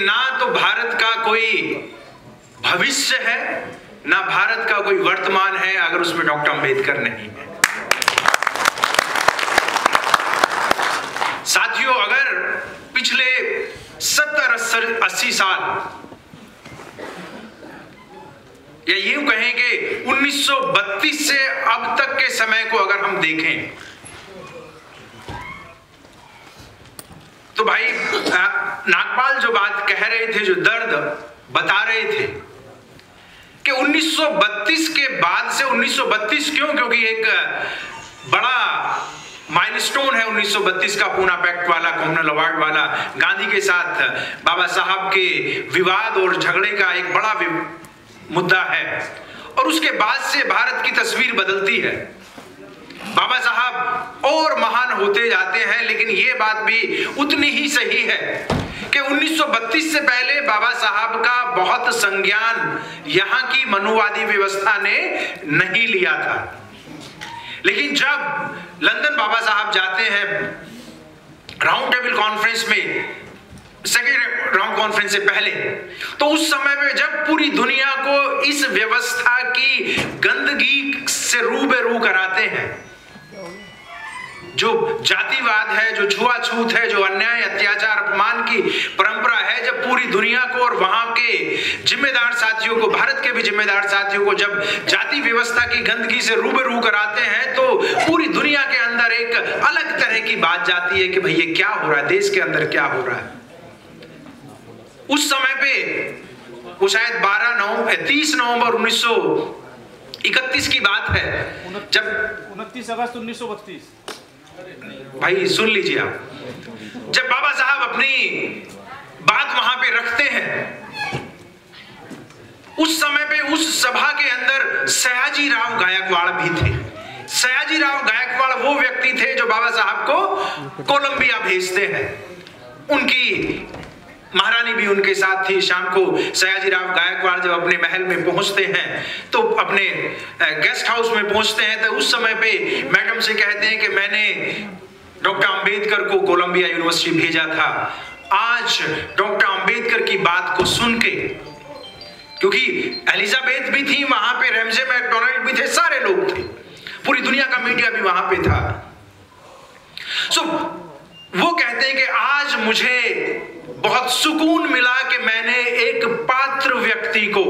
ना तो भारत का कोई भविष्य है, ना भारत का कोई वर्तमान है अगर उसमें डॉक्टर अंबेडकर नहीं है। साथियों, अगर पिछले सत्तर, अस्सी साल या यूँ कहें कि 1932 से अब तक के समय को अगर हम देखें तो भाई नागपाल जो बात कह रहे थे, जो दर्द बता रहे थे, कि 1932 के बाद से 1932 क्यों? क्योंकि एक बड़ा माइलस्टोन है 1932 का, पूना पैक्ट वाला कॉमनल अवार्ड वाला, गांधी के साथ बाबा साहब के विवाद और झगड़े का एक बड़ा मुद्दा है। और उसके बाद से भारत की तस्वीर बदलती है। बाबा साहब और महान होते जाते हैं, लेकिन यह बात भी उतनी ही सही है कि 1932 से पहले बाबा साहब का बहुत संज्ञान यहाँ की मनुवादी व्यवस्था ने नहीं लिया था। लेकिन जब लंदन बाबा साहब जाते हैं, राउंड टेबल कॉन्फ्रेंस में, सेकेंड राउंड कॉन्फ्रेंस से पहले तो उस समय में जब पूरी दुनिया को इस व्यवस्था की गंदगी से रूबेरू कराते हैं जो जातिवाद है, जो छुआछूत है, जो अन्याय, अत्याचार, अपमान की परंपरा है, जब पूरी दुनिया को और वहाँ के जिम्मेदार साथियों को, भारत के भी जिम्मेदार साथियों को जब जाति व्यवस्था की गंदगी से रूबरू कराते हैं तो पूरी दुनिया के अंदर एक अलग तरह की बात जाती है कि भाई ये क्या हो रहा है? देश के अंदर क्या हो रहा है? उस समय पे, वो शायद 12 नवंबर 30 नवंबर 1931 की बात है। जब 29 अगस्त उन्नीस भाई सुन लीजिए आप। जब बाबा साहब अपनी बात वहाँ पे रखते हैं उस समय पे उस सभा के अंदर सयाजी राव गायकवाड़ भी थे। सयाजी राव गायकवाड़ वो व्यक्ति थे जो बाबा साहब को कोलंबिया भेजते हैं। उनकी महारानी भी उनके साथ थी। शाम को सयाजीराव गायकवाड़ जब अपने महल में पहुँचते हैं तो अपने गेस्ट हाउस में पहुँचते हैं तो उस समय पे मैडम से कहते हैं कि मैंने डॉक्टर अंबेडकर को कोलंबिया यूनिवर्सिटी भेजा था। आज डॉक्टर अंबेडकर की बात को सुन के, क्योंकि एलिजाबेथ भी थी वहाँ पे, रेमजे मैकडोनाल्ड भी थे, सारे लोग थे। पूरी दुनिया का मीडिया भी वहाँ पे था। सो वो कहते हैं कि आज मुझे बहुत सुकून मिला कि मैंने एक पात्र व्यक्ति को,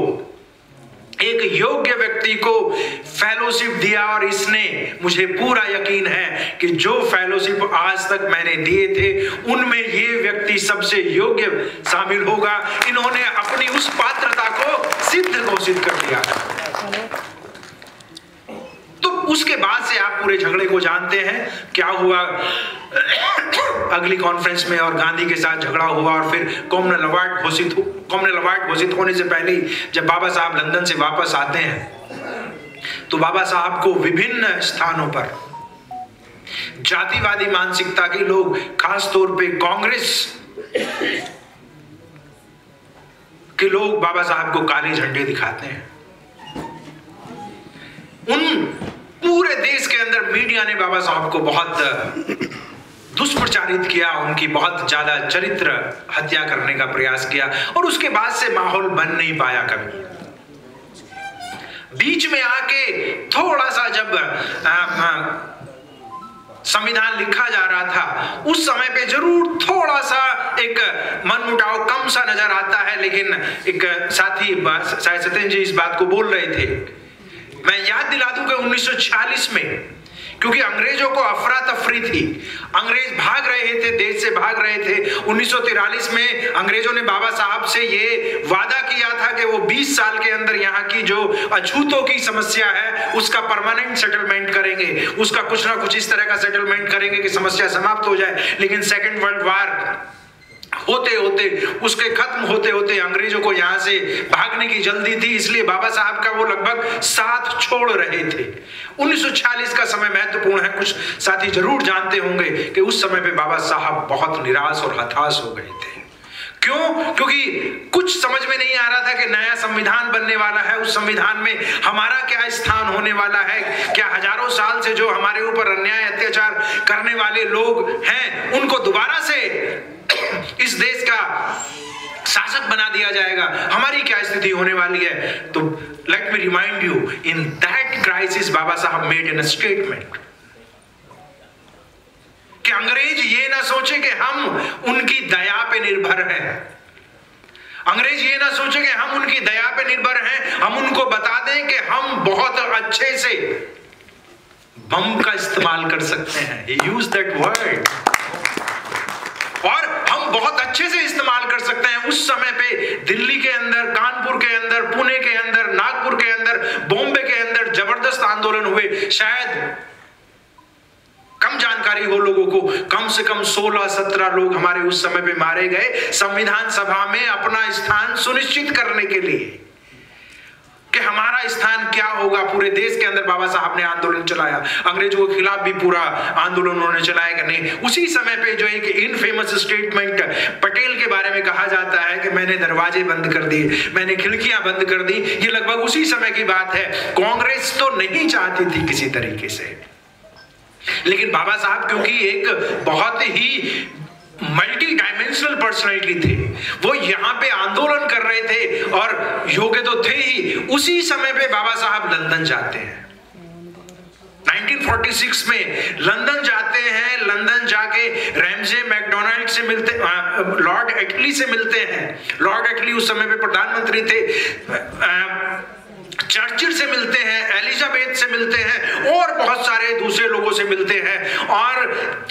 एक योग्य व्यक्ति को फेलोशिप दिया और इसने मुझे पूरा यकीन है कि जो फेलोशिप आज तक मैंने दिए थे, उनमें ये व्यक्ति सबसे योग्य शामिल होगा। इन्होंने अपनी उस पात्रता को सिद्ध घोषित कर दिया। तो उसके बाद से आप पूरे झगड़े को जानते हैं, क्या हुआ, अगली कॉन्फ्रेंस में और गांधी के साथ झगड़ा हुआ और फिर कॉमनल अवार्ड घोषित कॉमनल अवार्ड घोषित होने से पहले जब बाबा साहब लंदन से वापस आते हैं तो बाबा साहब को विभिन्न स्थानों पर जातिवादी मानसिकता के लोग, खास तौर पे कांग्रेस के लोग बाबा साहब को काले झंडे दिखाते हैं। उन पूरे देश के अंदर मीडिया ने बाबा साहब को बहुत दुष्प्रचारित किया, उनकी बहुत ज़्यादा चरित्र हत्या करने का प्रयास किया और उसके बाद से माहौल बन नहीं पाया कभी। बीच में आके थोड़ा सा जब संविधान लिखा जा रहा था, उस समय पे ज़रूर थोड़ा सा एक मनमुटाव कम सा नज़र आता है, लेकिन एक साथी शायद सत्यन जी इस बात को बोल रहे थे। मैं याद दिला दूँ कि 1946 में, क्योंकि अंग्रेज़ों को अफरा तफरी थी। अंग्रेज़ भाग रहे थे, देश से भाग रहे थे। 1943 में अंग्रेज़ों ने बाबा साहब से ये वादा किया था कि वो 20 साल के अंदर यहाँ की जो अछूतों की समस्या है, उसका परमानेंट सेटलमेंट करेंगे। उसका कुछ ना कुछ इस तरह का सेटलमेंट करेंगे कि समस्या समाप्त हो जाए। लेकिन सेकेंड वर्ल्ड वार होते होते उसके खत्म होते होते अंग्रेज़ों को यहाँ से भागने की जल्दी थी, इसलिए बाबा साहब का वो लगभग साथ छोड़ रहे थे। 1940 का समय महत्वपूर्ण है, कुछ साथी ज़रूर जानते होंगे कि उस समय पे बाबा साहब बहुत निराश और हताश हो गए थे। क्यों? क्योंकि कुछ समझ में नहीं आ रहा था कि नया संविधान बनने वाला है, उस संविधान में हमारा क्या स्थान होने वाला है, क्या हज़ारों साल से जो हमारे ऊपर अन्याय, अत्याचार करने वाले लोग हैं, उनको दोबारा से इस देश का शासक बना दिया जाएगा। हमारी क्या स्थिति होने वाली है? तो let me remind you in that crisis Baba Saheb made in statement कि अंग्रेज़ ये ना सोचे कि हम उनकी दया पे निर्भर हैं। अंग्रेज़ ये ना सोचे कि हम उनकी दया पे निर्भर हैं। हम उनको बता दें कि हम बहुत अच्छे से बम का इस्तेमाल कर सकते हैं। यूज़ दैट वर्ड अच्छे से इस्तेमाल कर सकते हैं। उस समय पे दिल्ली के अंदर, कानपुर के अंदर, पुणे के अंदर, नागपुर के अंदर, बॉम्बे के अंदर ज़बरदस्त आंदोलन हुए। शायद कम जानकारी हो लोगों को, कम से कम 16-17 लोग हमारे उस समय पे मारे गए संविधान सभा में अपना स्थान सुनिश्चित करने के लिए। कि हमारा स्थान क्या होगा? पूरे देश के अंदर बाबा साहब ने आंदोलन चलाया। अंग्रेज़ों के खिलाफ भी पूरा आंदोलन उन्होंने चलाया कि नहीं? उसी समय पे जो एक इनफेमस स्टेटमेंट पटेल के बारे में कहा जाता है कि मैंने दरवाजे बंद कर दिए, मैंने खिड़कियाँ बंद कर दी। ये लगभग उसी समय की बात है। कांग्रेस तो नहीं चाहती थी किसी तरीके से। लेकिन बाबा साहब, क्योंकि एक बहुत ही मल्टी डायमेंशनल पर्सनैलिटी थे। वो यहाँ पे आंदोलन कर रहे थे और योग्य तो थे ही। उसी समय पे बाबा साहब लंदन जाते हैं। 1946 में लंदन जाते हैं लंदन जाके रैमजे मैकडोनाल्ड से मिलते लॉर्ड एटली से मिलते हैं। लॉर्ड एटली उस समय पे प्रधानमंत्री थे। आ, चर्चिल से मिलते हैं, एलिजाबेथ से मिलते हैं, और बहुत सारे दूसरे लोगों से मिलते हैं। और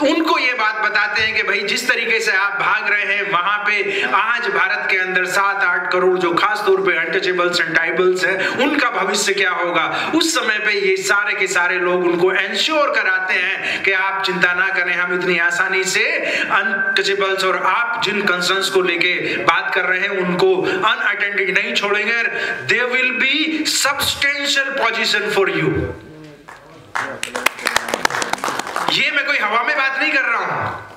उनको ये बात बताते हैं कि भाई, जिस तरीके से आप भाग रहे हैं, वहाँ पे आज भारत के अंदर सात आठ करोड़ जो खास तौर पे अनटचेबल्स एंड टाइबल्स हैं, उनका भविष्य क्या होगा? उस समय पे ये सारे के सारे लोग उनको एंश्योर कराते हैं कि आप चिंता ना करें, हम इतनी आसानी से अनटचेबल्स और आप जिन कंसर्न्स को लेके बात कर रहे हैं, उनको अनअटेंडेड नहीं छोड़ेंगे। They will be substantial position for you ये मैं कोई हवा में बात नहीं कर रहा हूँ।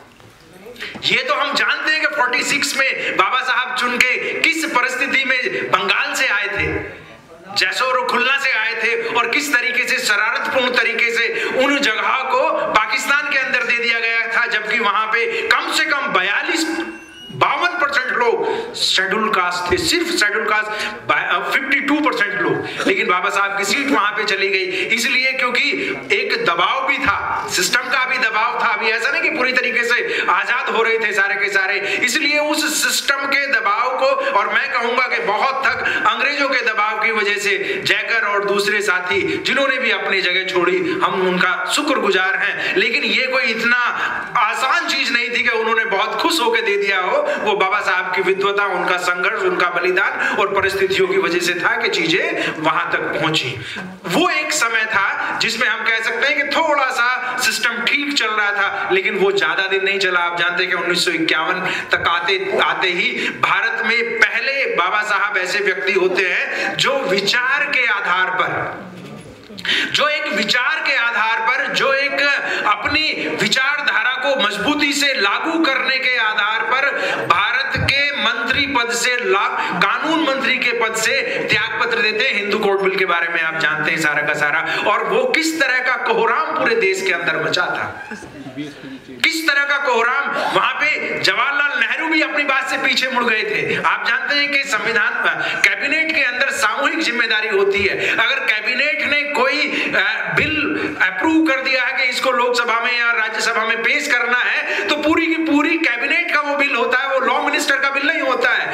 ये तो हम जानते हैं कि 46 में बाबा साहब चुन के किस परिस्थिति में बंगाल से आए थे, जैसोर खुलना से आए थे और किस तरीके से शरारतपूर्ण तरीके से उन जगह को पाकिस्तान के अंदर दे दिया गया था, जबकि वहाँ पे कम से कम बयालीस, बावन परसेंट लोग शेड्यूल कास्ट थे। सिर्फ़ schedule caste fifty two percent लोग। लेकिन बाबा साहब की सीट वहाँ पे चली गई। इसलिए क्योंकि एक दबाव भी था सिस्टम का भी दबाव था, अभी ऐसा नहीं कि पूरी तरीके से आज़ाद हो रहे थे सारे के सारे। इसलिए उस सिस्टम के दबाव को, और मैं कहूँगा कि बहुत तक अंग्रेज़ों के दबाव की वजह से जयकर और दूसरे साथी, जिन्होंने भी अपनी जगह छोड़ी, हम उनका शुक्रगुजार हैं। लेकिन ये कोई इतना आसान चीज़ नहीं थी कि उन्होंने बहुत खुश होकर दे दिया हो। वो बाबा साहब की विद्वता उनका संघर्ष, उनका बलिदान और परिस्थितियों की वजह से था कि चीज़ें वहाँ तक पहुँची। वो एक समय था जिसमें हम कह सकते हैं कि थोड़ा सा सिस्टम ठीक चल रहा था, लेकिन वो ज़्यादा दिन नहीं चला। आप जानते कि उन्नीस सौ इक्यावन तक आते आते ही भारत में पहले बाबा साहब ऐसे व्यक्ति होते हैं जो विचार के आधार पर जो एक विचार के आधार पर, जो एक अपनी विचारधारा को मजबूती से लागू करने के आधार पर भारत के मंत्री पद से कानून मंत्री के पद से त्याग पत्र देते हैं हिंदू कोर्ट बिल के बारे में आप जानते हैं सारा का सारा। और वो किस तरह का कोहराम पूरे देश के अंदर मचा था? किस तरह का कोहराम, वहाँ पे जवाहरलाल नेहरू भी अपनी बात से पीछे मुड़ गए थे। आप जानते हैं कि संविधान कैबिनेट के अंदर सामूहिक ज़िम्मेदारी होती है। अगर कैबिनेट ने कोई बिल अप्रूव कर दिया है कि इसको लोकसभा में या राज्यसभा में पेश करना है तो पूरी की पूरी कैबिनेट का वो बिल होता है, वो लॉ मिनिस्टर का बिल नहीं होता है।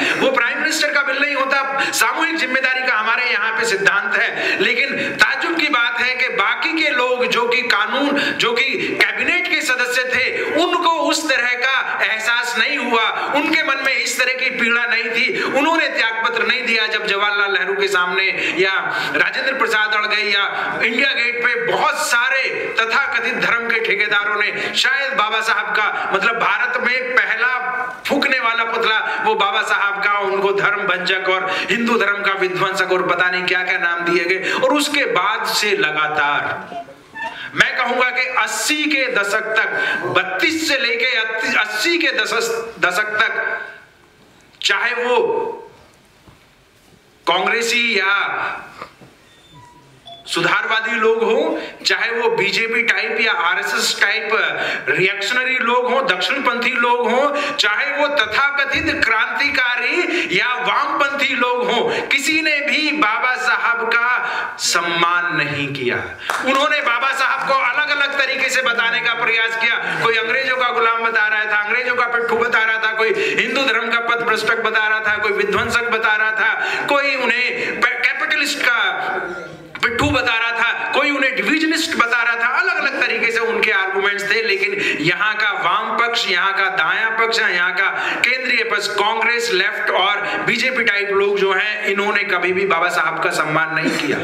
मिनिस्टर का बिल नहीं होता। सामूहिक ज़िम्मेदारी का हमारे यहाँ पे सिद्धांत है। लेकिन ताजुब की बात है कि बाकी के लोग जो कि कानून, जो कि कैबिनेट के सदस्य थे, उनको उस तरह का एहसास नहीं हुआ। उनके मन में इस तरह की पीड़ा नहीं थी। उन्होंने त्याग पत्र नहीं दिया जब जवाहरलाल नेहरू के सामने या राजेंद्र प्रसाद अड़ अड़गई या इंडिया गेट पे बहुत सारे तथा कथित धर्म के ठेकेदारों ने, शायद बाबा साहब का मतलब भारत में पहला फूकने वाला पुतला वो बाबा साहब का, उनको धर्म भंजक और हिंदू धर्म का विध्वंसक और पता नहीं क्या क्या नाम दिए गए, और उसके बाद से लगातार। मैं कहूँगा कि 80 के दशक तक 32 से लेके 80 के दशक तक, चाहे वो कांग्रेसी या सुधारवादी लोग हो, चाहे वो बीजेपी टाइप या आरएसएस टाइप रिएक्शनरी लोग हो, दक्षिणपंथी लोग हो, चाहे वो तथाकथित क्रांतिकारी या वामपंथी लोग हो, किसी ने भी बाबा साहब का सम्मान नहीं किया। उन्होंने बाबा साहब को अलग अलग तरीके से बताने का प्रयास किया। कोई अंग्रेज़ों का गुलाम बता रहा था, अंग्रेज़ों का पिट्ठू बता रहा था, कोई हिंदू धर्म का पद भ्रष्टक बता रहा था, कोई विध्वंसक बता रहा था, कोई उन्हें कैपिटलिस्ट का पिट्ठू बता रहा था? कोई उन्हें डिविजनिस्ट बता रहा था? अलग अलग तरीके से उनके आर्गुमेंट्स थे, लेकिन यहाँ का वाम पक्ष, यहाँ का दाया पक्ष, यहाँ का केंद्रीय पक्ष, कांग्रेस, लेफ़्ट और बीजेपी टाइप लोग जो हैं, इन्होंने कभी भी बाबा साहब का सम्मान नहीं किया।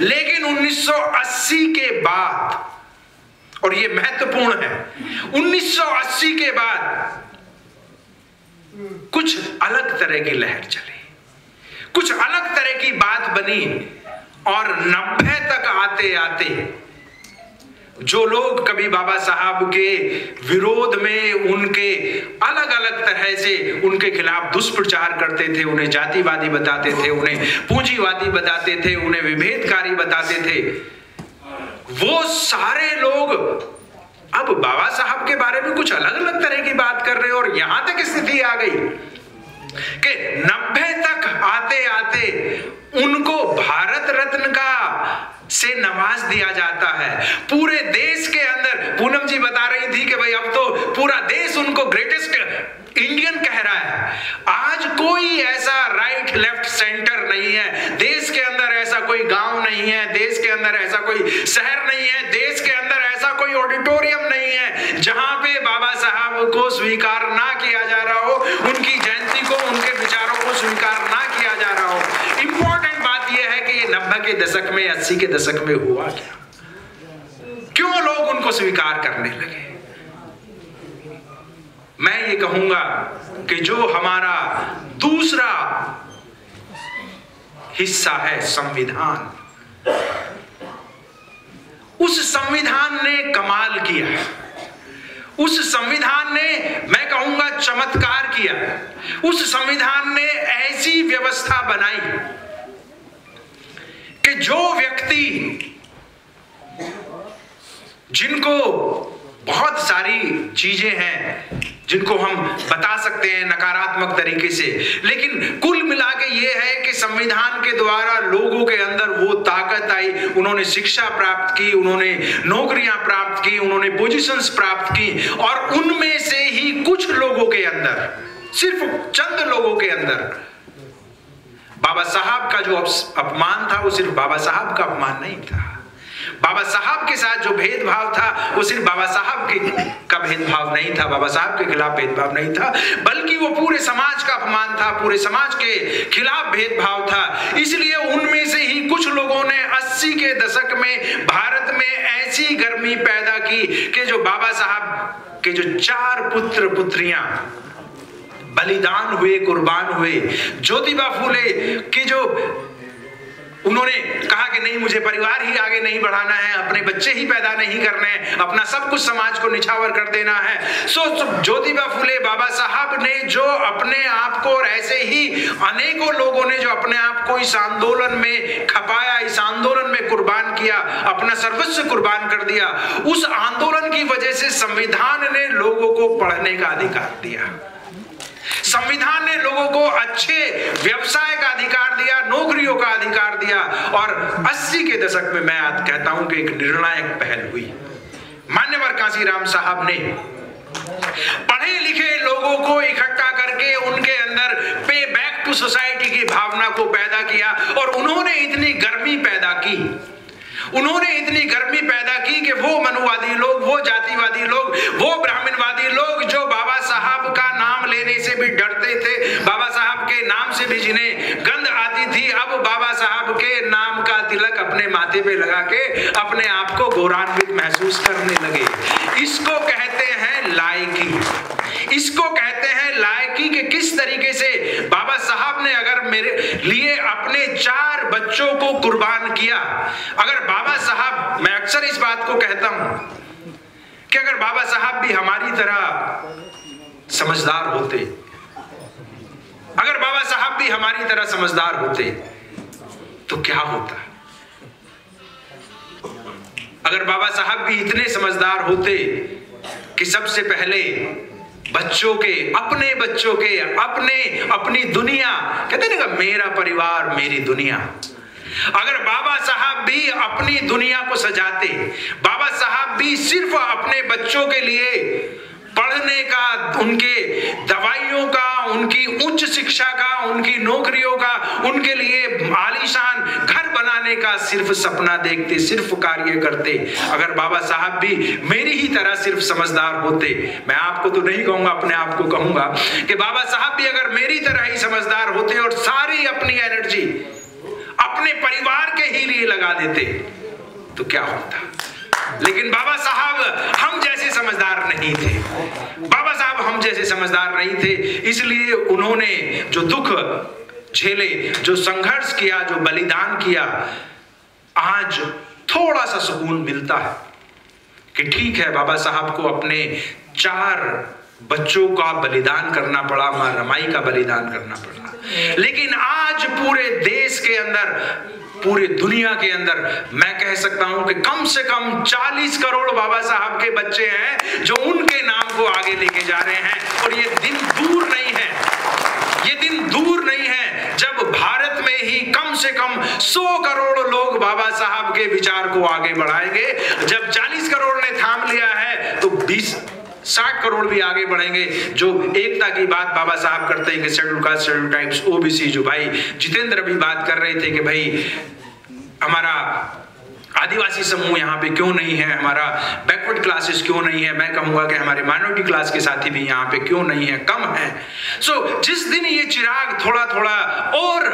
लेकिन 1980 के बाद, और ये महत्वपूर्ण है 1980 के बाद कुछ अलग तरह की लहर चली। कुछ अलग तरह की बात बनी। और नब्बे तक आते आते जो लोग कभी बाबा साहब के विरोध में उनके अलग अलग तरह से उनके खिलाफ दुष्प्रचार करते थे, उन्हें जातिवादी बताते थे, उन्हें पूंजीवादी बताते थे, उन्हें विभेदकारी बताते थे। वो सारे लोग अब बाबा साहब के बारे में कुछ अलग अलग तरह की बात कर रहे हैं और यहाँ तक स्थिति आ गई। कि नब्बे तक आते आते उनको भारत रत्न का से नवाज़ दिया जाता है। पूरे देश के अंदर, पूनम जी बता रही थी कि भाई अब तो पूरा देश उनको ग्रेटेस्ट इंडियन कह रहा है। आज कोई ऐसा राइट लेफ़्ट सेंटर नहीं है। देश के अंदर ऐसा कोई गाँव नहीं है, देश के अंदर ऐसा कोई शहर नहीं है, देश के अंदर ऐसा कोई ऑडिटोरियम नहीं है, जहाँ पे बाबा साहब को स्वीकार ना किया जा रहा हो उनकी जयंती को उनके विचारों को स्वीकार ना किया जा रहा हो इंपॉर्टेंट बात यह है कि ये नब्बे के दशक में, अस्सी के दशक में हुआ क्या? क्यों लोग उनको स्वीकार करने लगे? मैं ये कहूँगा कि जो हमारा दूसरा हिस्सा है संविधान, उस संविधान ने कमाल किया। उस संविधान ने, मैं कहूँगा, चमत्कार किया। उस संविधान ने ऐसी व्यवस्था बनाई जो व्यक्ति जिनको बहुत सारी चीज़ें हैं, जिनको हम बता सकते हैं नकारात्मक तरीके से, लेकिन कुल मिला के ये है कि संविधान के द्वारा लोगों के अंदर वो ताकत आई। उन्होंने शिक्षा प्राप्त की, उन्होंने नौकरियाँ प्राप्त की, उन्होंने पोजीशंस प्राप्त की, और उनमें से ही कुछ लोगों के अंदर, सिर्फ़ चंद लोगों के अंदर बाबा साहब का जो अपमान था, वो सिर्फ़ बाबा साहब का अपमान नहीं था। बाबा साहब के साथ जो भेदभाव था, वो सिर्फ़ बाबा साहब के, का भेदभाव नहीं था, बाबा साहब के खिलाफ भेदभाव नहीं था, बल्कि वो पूरे समाज का अपमान था, पूरे समाज के खिलाफ भेदभाव था। इसलिए उनमें से ही कुछ लोगों ने 80 के दशक में भारत में ऐसी गर्मी पैदा की कि जो बाबा साहब के जो चार पुत्र पुत्रियाँ बलिदान हुए, कुर्बान हुए। ज्योतिबा फूले की जो उन्होंने कहा कि नहीं, मुझे परिवार ही आगे नहीं बढ़ाना है, अपने बच्चे ही पैदा नहीं करने हैं, अपना सब कुछ समाज को निछावर कर देना है। सो ज्योतिबा फुले, बाबा साहब ने जो अपने आप को और ऐसे ही अनेकों लोगों ने जो अपने आप को इस आंदोलन में खपाया, इस आंदोलन में कुर्बान किया, अपना सर्वस्व कुर्बान कर दिया, उस आंदोलन की वजह से संविधान ने लोगों को पढ़ने का अधिकार दिया। संविधान ने लोगों को अच्छे व्यवसाय का अधिकार दिया, नौकरियों का अधिकार दिया और 80 के दशक में मैं आज कहता हूँ कि एक निर्णायक पहल हुई। मान्यवर कांसीराम साहब ने पढ़े लिखे लोगों को इकट्ठा करके उनके अंदर पे बैक टू सोसाइटी की भावना को पैदा किया और उन्होंने इतनी गर्मी पैदा की। उन्होंने इतनी गर्मी पैदा की कि वो मनुवादी लोग, वो जातिवादी लोग, वो ब्राह्मणवादी लोग जो बाबा साहब का नाम लेने से भी डरते थे, बाबा साहब के नाम से भी जिन्हें गंध आती थी, अब बाबा साहब के नाम का तिलक अपने माथे पे लगा के अपने आप को गौरवान्वित महसूस करने लगे। इसको कहते हैं लायकी इसको कहते हैं लायकी के किस तरीके से? बाबा साहब ने अगर मेरे लिए अपने चार बच्चों को कुर्बान किया, अगर बाबा साहब, मैं अक्सर इस बात को कहता हूँ कि अगर बाबा साहब भी हमारी तरह समझदार होते, अगर बाबा साहब भी हमारी तरह समझदार होते तो क्या होता? अगर बाबा साहब भी इतने समझदार होते कि सबसे पहले बच्चों के, अपने बच्चों के, अपने, अपनी दुनिया। कहते ना मेरा परिवार, मेरी दुनिया। अगर बाबा साहब भी अपनी दुनिया को सजाते, बाबा साहब भी सिर्फ़ अपने बच्चों के लिए पढ़ने का, उनके दवाइयों का, उनकी उच्च शिक्षा का, उनकी नौकरियों का, उनके लिए आलीशान घर बनाने का सिर्फ़ सपना देखते, सिर्फ़ कार्य करते। अगर बाबा साहब भी मेरी ही तरह सिर्फ़ समझदार होते, मैं आपको तो नहीं कहूँगा, अपने आप को कहूँगा कि बाबा साहब भी अगर मेरी तरह ही समझदार होते और सारी अपनी एनर्जी अपने परिवार के ही लिए लगा देते तो क्या होता? लेकिन बाबा साहब हम जैसे समझदार नहीं थे। बाबा साहब हम जैसे समझदार नहीं थे, इसलिए उन्होंने जो दुख झेले, जो संघर्ष किया, जो बलिदान किया, आज थोड़ा सा सुकून मिलता है कि ठीक है, बाबा साहब को अपने चार बच्चों का बलिदान करना पड़ा, माँ रमाई का बलिदान करना पड़ा। लेकिन आज पूरे देश के अंदर, पूरे दुनिया के अंदर, मैं कह सकता हूँ कि कम से कम 40 करोड़ बाबा साहब के बच्चे हैं, जो उनके नाम को आगे लेके जा रहे हैं, और ये दिन दूर नहीं है ये दिन दूर नहीं है जब भारत में ही कम 100 करोड़ लोग बाबा साहब के विचार को आगे बढ़ाएँगे। जब 40 करोड़ ने थाम लिया है तो 20 साठ करोड़ भी आगे बढ़ेंगे। जो एकता की बात बाबा साहब करते हैं कि schedule caste schedule types OBC जो भाई जितेंद्र भी बात कर रहे थे कि भाई, हमारा आदिवासी समूह यहाँ पे क्यों नहीं है? हमारा बैकवर्ड क्लासेस क्यों नहीं है? मैं कहूँगा कि हमारे माइनॉरिटी क्लास के साथी भी यहाँ पे क्यों नहीं है? कम है। सो so, जिस दिन ये चिराग थोड़ा थोड़ा और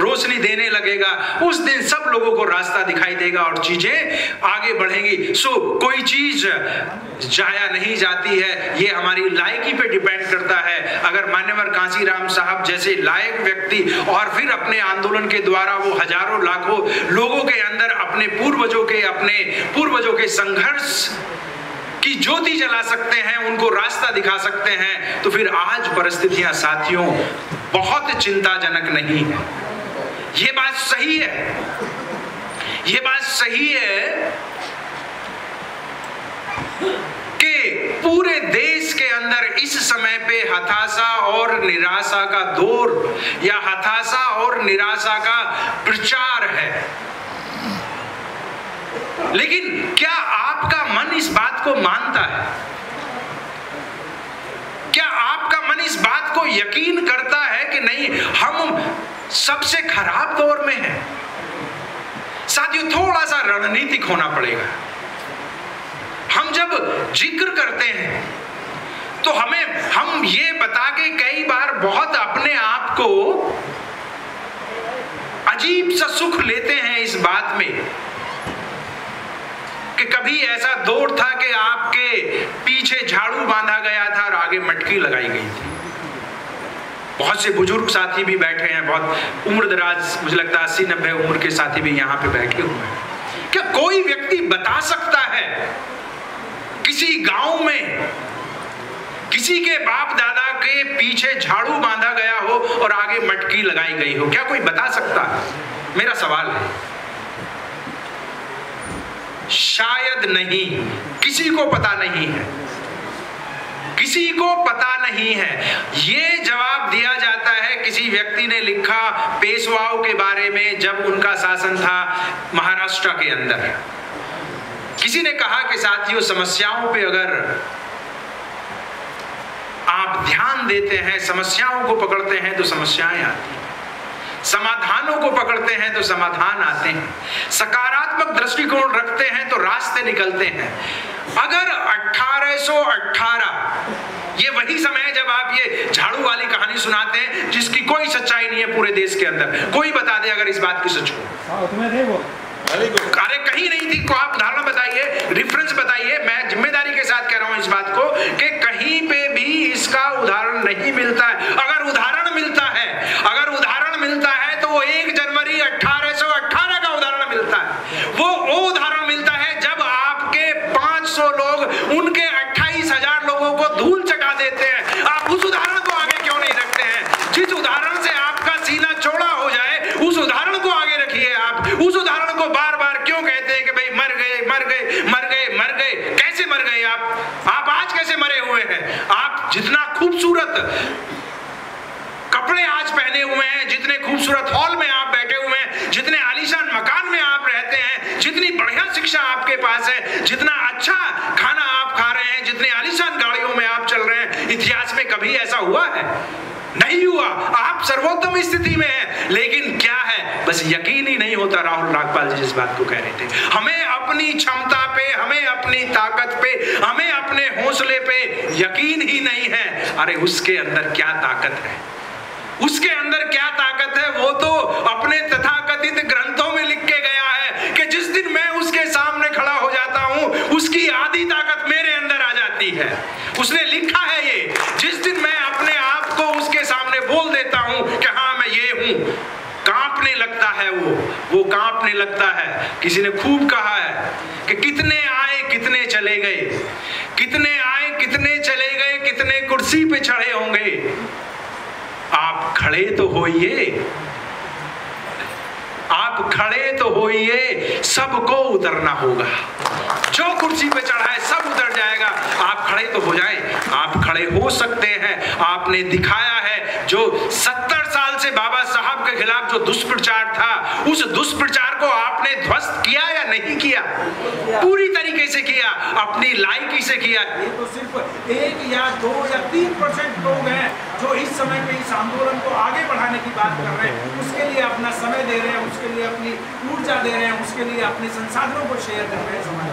रोशनी देने लगेगा उस दिन सब लोगों को रास्ता दिखाई देगा और चीज़ें आगे बढ़ेंगी। सो so, कोई चीज़ जाया नहीं जाती है। ये हमारी लायकी पे डिपेंड करता है। अगर मान्यवर कांसीराम साहब जैसे लायक व्यक्ति और फिर अपने आंदोलन के द्वारा वो हज़ारों लाखों लोगों के अंदर अपने पूर्वजों के अपने, पूर्वजों के संघर्ष की ज्योति जला सकते हैं, उनको रास्ता दिखा सकते हैं तो फिर आज परिस्थितियाँ साथियों, बहुत चिंताजनक नहीं है। ये बात सही है। ये बात सही है कि पूरे देश के अंदर इस समय पे हताशा और निराशा का दौर या हताशा और निराशा का प्रचार है। लेकिन क्या आपका मन इस बात को मानता है? क्या आपका मन इस बात को यकीन करता है कि नहीं, हम सबसे खराब दौर में हैं? साथियों थोड़ा सा रणनीतिक होना पड़ेगा। हम जब ज़िक्र करते हैं तो हमें, हम ये बता के कई बार बहुत अपने आप को अजीब सा सुख लेते हैं इस बात में। कि कभी ऐसा दौर था कि आपके पीछे झाड़ू बांधा गया था और आगे मटकी लगाई गई थी। बहुत से बुज़ुर्ग साथी भी बैठे हैं, बहुत उम्र दराज मुझे लगता है अस्सी नब्बे उम्र के साथी भी यहाँ पे बैठे हुए हैं। क्या कोई व्यक्ति बता सकता है किसी गाँव में किसी के बाप दादा के पीछे झाड़ू बांधा गया हो और आगे मटकी लगाई गई हो? क्या कोई बता सकता? है मेरा सवाल है। शायद नहीं। किसी को पता नहीं है। किसी को पता नहीं है। ये जवाब दिया जाता है किसी व्यक्ति ने लिखा पेशवाओं के बारे में जब उनका शासन था महाराष्ट्र के अंदर। किसी ने कहा कि साथियों, समस्याओं पे अगर आप ध्यान देते हैं, समस्याओं को पकड़ते हैं तो समस्याएँ आती हैं। समाधानों को पकड़ते हैं तो समाधान आते हैं। सकारात्मक दृष्टिकोण रखते हैं तो रास्ते निकलते हैं। अगर 1818 ये वही समय है जब आप ये झाड़ू वाली कहानी सुनाते हैं जिसकी कोई सच्चाई नहीं है पूरे देश के अंदर। कोई बता दे अगर इस बात की सच को। अरे कहीं नहीं थी को आप उदाहरण बताइए रेफरेंस बताइए। मैं ज़िम्मेदारी के साथ कह रहा हूँ इस बात को कि कहीं पे भी इसका उदाहरण नहीं मिलता है। अगर उदाहरण वो वो उदाहरण मिलता है जब आपके 500 लोग उनके 28,000 लोगों को धूल चटा देते हैं। आप उस उदाहरण को आगे क्यों नहीं रखते हैं? जिस उदाहरण से आपका सीना चौड़ा हो जाए उस उदाहरण को आगे रखिए आप। उस उदाहरण को बार बार क्यों कहते हैं कि भाई मर गए मर गए मर गए मर गए? कैसे मर गए आप? आप आज कैसे मरे हुए हैं? आप जितना खूबसूरत कपड़े आज पहने हुए हैं जितने खूबसूरत हॉल में आप पास है। जितना अच्छा खाना आप खा रहे हैं, जितने आलीशान गाड़ियों में आप चल रहे हैं, इतिहास में कभी ऐसा हुआ है? नहीं हुआ। आप सर्वोत्तम स्थिति में हैं, लेकिन क्या है? बस यकीन ही नहीं होता राहुल रागपाल जी जिस बात को कह रहे थे। हमें अपनी क्षमता पे, हमें अपनी ताकत पे, हमें अपने हौसले पे यकीन ही नहीं है। अरे, उसके अंदर क्या ताकत है? उसके अंदर क्या ताकत है? वो तो अपने तथाकथित ग्रंथों में लिख के गया है। जिस दिन मैं उसके सामने खड़ा हो जाता हूँ, उसकी आधी ताकत मेरे अंदर आ जाती है। उसने लिखा है ये, जिस दिन मैं अपने आप को उसके सामने बोल देता हूँ कि हाँ मैं ये हूँ, कांपने लगता है वो वो कांपने लगता है। किसी ने खूब कहा है कि कितने आए, कितने चले गए, कितने आए, कितने चले गए, कितने कुर्सी पे चढ़े होंगे। आप खड़े तो होइए खड़े तो होइए, सबको उतरना होगा। जो कुर्सी पे चढ़ा है, सब उतर जाएगा। आप खड़े तो हो जाए। आप खड़े हो सकते हैं। आपने दिखाया है जो सत्तर से बाबा साहब के खिलाफ जो दुष्प्रचार था, उस दुष्प्रचार को आपने ध्वस्त किया या नहीं किया? पूरी तरीके से किया, अपनी लाइकी से किया। ये तो सिर्फ़ एक या दो या तीन परसेंट लोग हैं जो इस समय पे इस आंदोलन को आगे बढ़ाने की बात कर रहे हैं। उसके लिए अपना समय दे रहे हैं, उसके लिए अपनी ऊर्जा दे रहे हैं, उसके लिए अपने संसाधनों को शेयर कर रहे हैं समाज